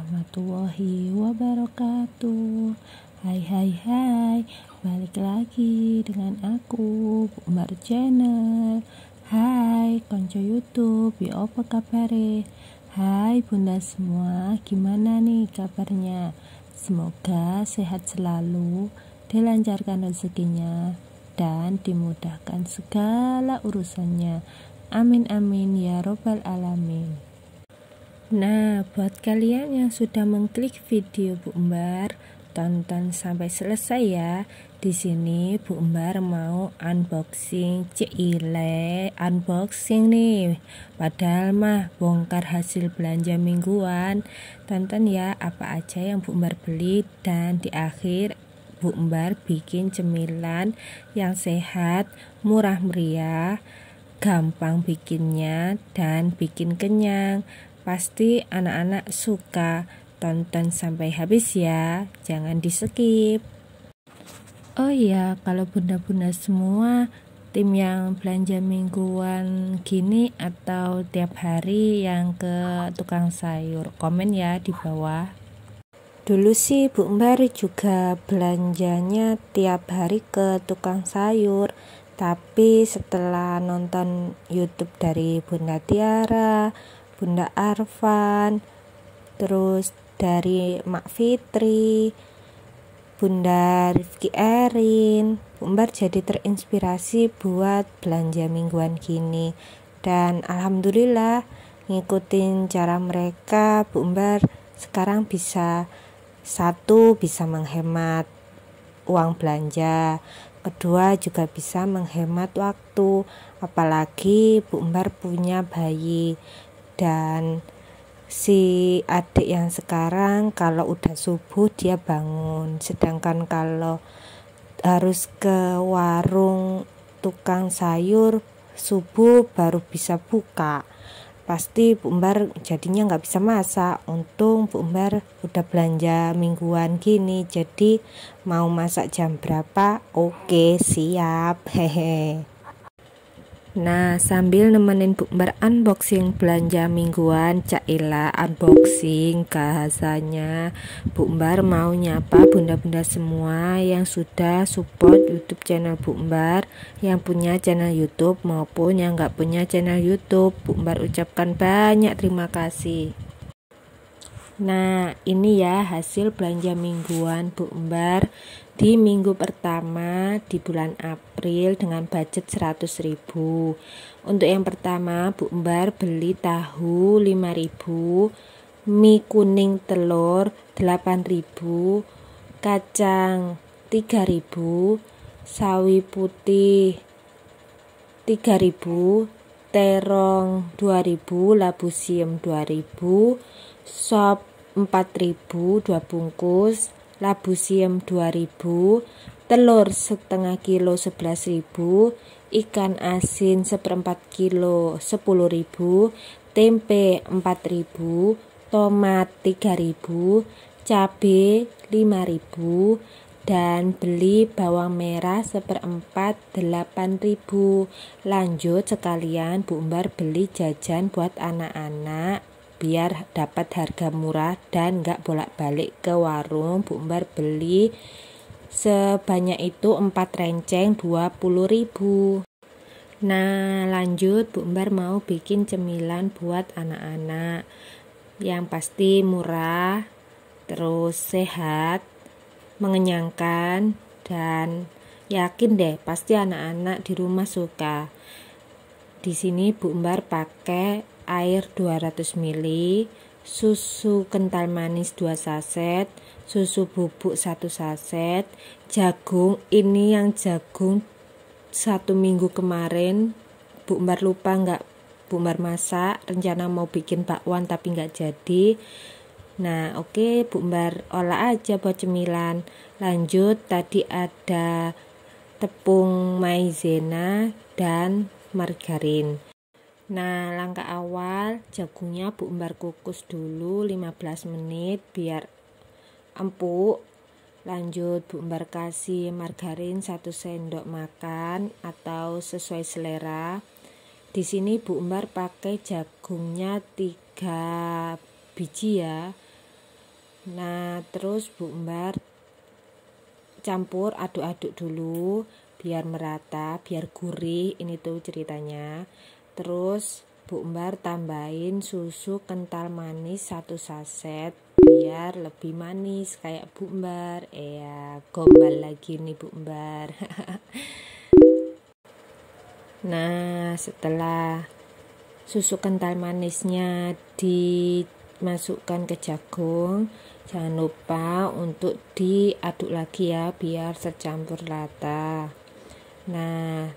Warahmatullahi wabarakatuh. Hai hai hai Balik lagi dengan aku Bu Umar Channel. Hai konco youtube Ya apa kabare? Hai bunda semua Gimana nih kabarnya? Semoga sehat selalu Dilancarkan rezekinya Dan dimudahkan segala urusannya. Amin amin ya robbal alamin Nah, buat kalian yang sudah mengklik video Bu Umbar, tonton sampai selesai ya. Di sini Bu Umbar mau unboxing cile, unboxing nih. Padahal mah bongkar hasil belanja mingguan. Tonton ya apa aja yang Bu Umbar beli dan di akhir Bu Umbar bikin cemilan yang sehat, murah meriah, gampang bikinnya dan bikin kenyang. Pasti anak-anak suka. Tonton sampai habis ya, jangan di skip. Oh iya, kalau bunda-bunda semua tim yang belanja mingguan gini atau tiap hari yang ke tukang sayur, komen ya di bawah. Dulu sih Bu Mbari juga belanjanya tiap hari ke tukang sayur, tapi setelah nonton YouTube dari Bunda Tiara, Bunda Arfan, terus dari Mak Fitri, Bunda Rifki Erin, Bumbar jadi terinspirasi buat belanja mingguan gini. Dan alhamdulillah ngikutin cara mereka, Bumbar sekarang bisa satu bisa menghemat uang belanja, kedua juga bisa menghemat waktu. Apalagi Bu Umbar punya bayi dan si adik yang sekarang kalau udah subuh dia bangun. Sedangkan kalau harus ke warung tukang sayur subuh baru bisa buka. Pasti Bu Umbar jadinya nggak bisa masak. Untung Bu Umbar udah belanja mingguan gini. Jadi mau masak jam berapa? Oke siap. Hehe Nah, sambil nemenin Bu unboxing belanja mingguan, Cak Ila unboxing bahasanya. Bu Mbar mau nyapa bunda-bunda semua yang sudah support YouTube channel Bu yang punya channel YouTube maupun yang nggak punya channel YouTube. Bu ucapkan banyak terima kasih. Nah, ini ya hasil belanja mingguan Bu di minggu pertama di bulan April dengan budget 100.000. Untuk yang pertama, Bu Embar beli tahu 5.000, mie kuning telur 8.000, kacang 3.000, sawi putih 3.000, terong 2000, labu siam 2000, sop 4000 dua bungkus labu siam 2000 telur setengah kilo 11000 ikan asin seperempat kilo 10000 tempe 4000 tomat 3000 cabe 5000 dan beli bawang merah seperempat 8000 lanjut sekalian Bu Umbar beli jajan buat anak-anak biar dapat harga murah dan nggak bolak-balik ke warung Bu Umbar beli sebanyak itu 4 renceng 20.000 Nah lanjut Bu Umbar mau bikin cemilan buat anak-anak. Yang pasti murah terus sehat mengenyangkan dan yakin deh pasti anak-anak di rumah suka. Di sini Bu Umbar pakai air 200 ml, susu kental manis 2 saset, susu bubuk 1 saset, jagung ini yang jagung satu minggu kemarin Bu Umar lupa nggak Bu Umar masak rencana mau bikin bakwan tapi nggak jadi. Nah oke okay, Bu Umar olah aja buat cemilan. Lanjut tadi ada tepung maizena dan margarin Nah, langkah awal jagungnya Bu Umbar kukus dulu 15 menit biar empuk. Lanjut Bu Umbar kasih margarin 1 sendok makan atau sesuai selera. di sini Bu Umbar pakai jagungnya tiga biji ya nah terus Bu Umbar campur aduk-aduk dulu biar merata biar gurih ini tuh ceritanya terus Bu Umbar tambahin susu kental manis satu saset biar lebih manis kayak Bu Umbar ya gombal lagi nih Bu Umbar Nah, setelah susu kental manisnya dimasukkan ke jagung, jangan lupa untuk diaduk lagi ya biar tercampur rata. Nah,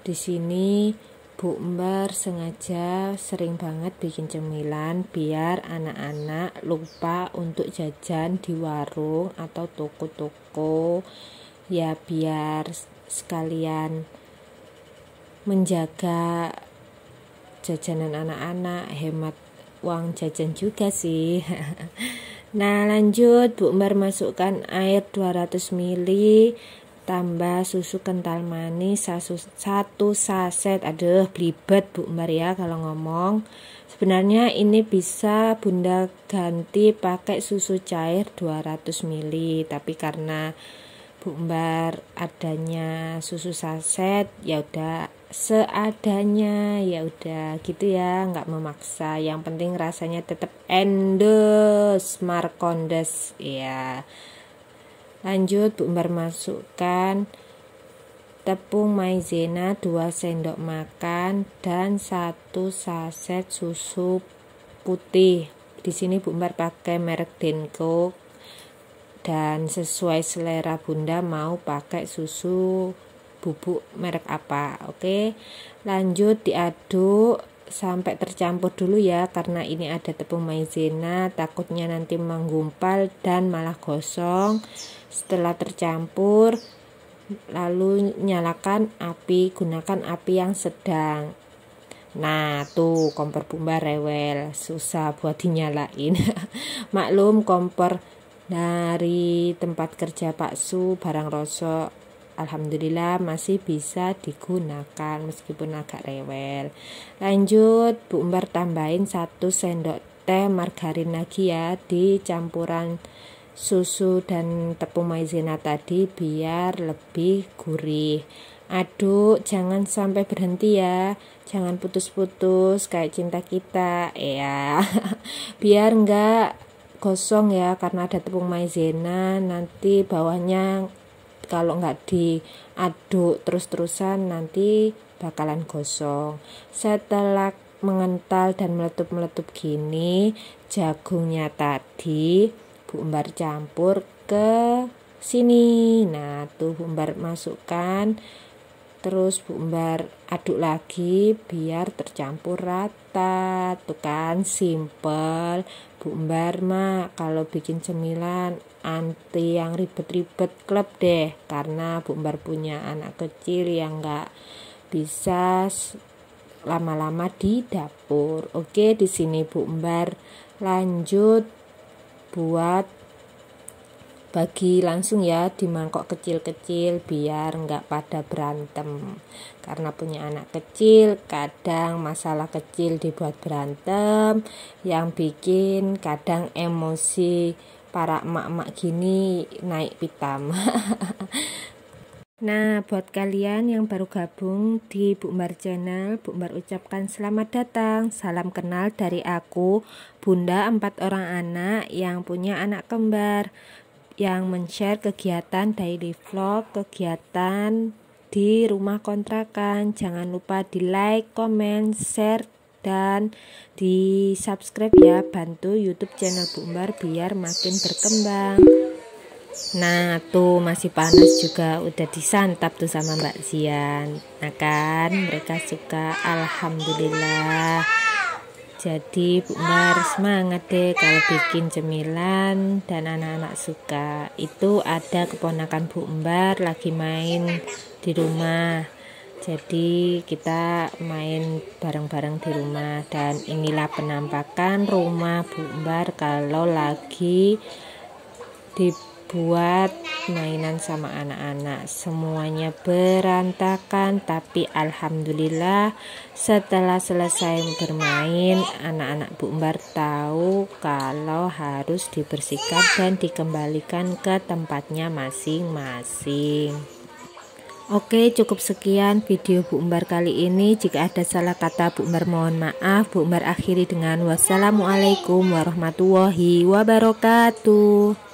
di sini Bu Embar sengaja sering banget bikin cemilan biar anak-anak lupa untuk jajan di warung atau toko-toko. Ya biar sekalian menjaga jajanan anak-anak hemat uang jajan juga sih. Nah lanjut Bu Umar masukkan air 200 ml tambah susu kental manis satu, satu saset. Aduh belibet Bu Umar ya kalau ngomong. Sebenarnya ini bisa bunda ganti pakai susu cair 200 ml tapi karena Bu Umbar adanya susu saset ya udah seadanya ya udah gitu ya nggak memaksa. Yang penting rasanya tetap endos markondes. Ya lanjut Bu Umbar masukkan tepung maizena 2 sendok makan dan satu saset susu putih. Di sini Bu Umbar pakai merek Denko dan sesuai selera bunda mau pakai susu bubuk merek apa oke? Lanjut diaduk sampai tercampur dulu ya karena ini ada tepung maizena takutnya nanti menggumpal dan malah gosong. Setelah tercampur lalu nyalakan api gunakan api yang sedang. Nah tuh kompor bumbar rewel susah buat dinyalain. Maklum kompor dari tempat kerja Pak Su barang rosok Alhamdulillah masih bisa digunakan meskipun agak rewel. Lanjut Bu Umbar tambahin satu sendok teh margarin lagi ya di campuran susu dan tepung maizena tadi biar lebih gurih. Aduk jangan sampai berhenti ya. Jangan putus-putus kayak cinta kita ya. Biar enggak gosong ya karena ada tepung maizena nanti bawahnya kalau nggak diaduk terus-terusan nanti bakalan gosong. Setelah mengental dan meletup-meletup gini jagungnya tadi Bu Umbar campur ke sini. Nah tuh Umbar masukkan terus Bu Umbar aduk lagi biar tercampur rata. Tuh kan simple Bu Umbar mah kalau bikin cemilan anti yang ribet-ribet klub deh. Karena Bu Umbar punya anak kecil yang nggak bisa lama-lama di dapur. Oke di sini Bu Umbar lanjut buat bagi langsung ya di mangkok kecil-kecil biar nggak pada berantem. Karena punya anak kecil kadang masalah kecil dibuat berantem yang bikin kadang emosi para emak-emak gini naik pitam. Nah, buat kalian yang baru gabung di Bu Channel, Bu ucapkan selamat datang. Salam kenal dari aku, Bunda empat orang anak yang punya anak kembar yang men-share kegiatan daily vlog, kegiatan di rumah kontrakan. Jangan lupa di like, comment, share, dan di subscribe ya. Bantu YouTube channel Bu Umbar biar makin berkembang. Nah tuh masih panas juga udah disantap tuh sama Mbak Zian Nah kan mereka suka Alhamdulillah jadi Bu Umar semangat deh kalau bikin cemilan dan anak-anak suka. Itu ada keponakan Bu Umbar lagi main di rumah. Jadi kita main bareng-bareng di rumah dan inilah penampakan rumah Bu Umbar kalau lagi di buat mainan sama anak-anak. Semuanya berantakan tapi alhamdulillah setelah selesai bermain anak-anak Bu Mbar tahu kalau harus dibersihkan dan dikembalikan ke tempatnya masing-masing. Oke cukup sekian video Bu Umbar kali ini. Jika ada salah kata Bu Umbar mohon maaf. Bu Umbar akhiri dengan Wassalamualaikum warahmatullahi wabarakatuh